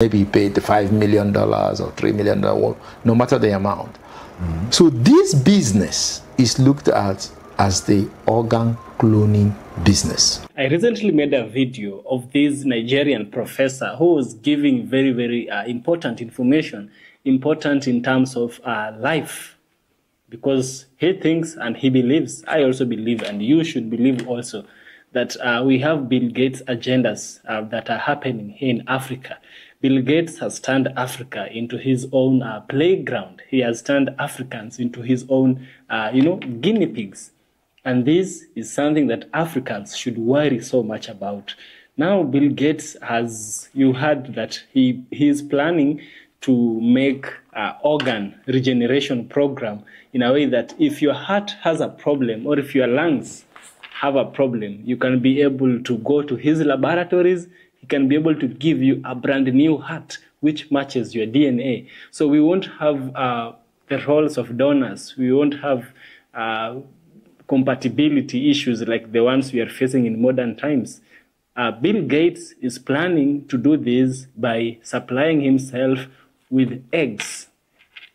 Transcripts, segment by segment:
maybe he paid the $5 million or $3 million, no matter the amount. Mm-hmm. So this business is looked at as the organ cloning business. I recently made a video of this Nigerian professor who was giving very, very uh, important information, important in terms of uh, life, because he thinks and he believes, I also believe, and you should believe also, that uh, we have Bill Gates agendas uh, that are happening here in Africa. Bill Gates has turned Africa into his own uh, playground. He has turned Africans into his own, uh, you know, guinea pigs. And this is something that Africans should worry so much about. Now, Bill Gates has, you heard that he, he is planning to make an organ regeneration program in a way that if your heart has a problem or if your lungs have a problem, you can be able to go to his laboratories. He can be able to give you a brand new heart which matches your DNA. So we won't have uh, the roles of donors. We won't have uh, compatibility issues like the ones we are facing in modern times. Uh, Bill Gates is planning to do this by supplying himself with eggs,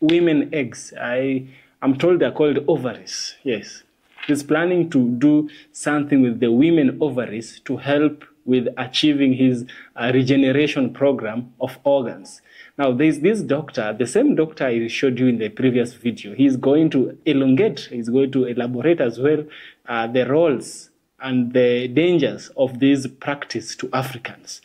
women eggs. I am told they're called ovaries. Yes, he's planning to do something with the women ovaries to help with achieving his uh, regeneration program of organs. Now, there's this doctor, the same doctor I showed you in the previous video. He's going to elongate, he's going to elaborate as well uh, the roles and the dangers of this practice to Africans.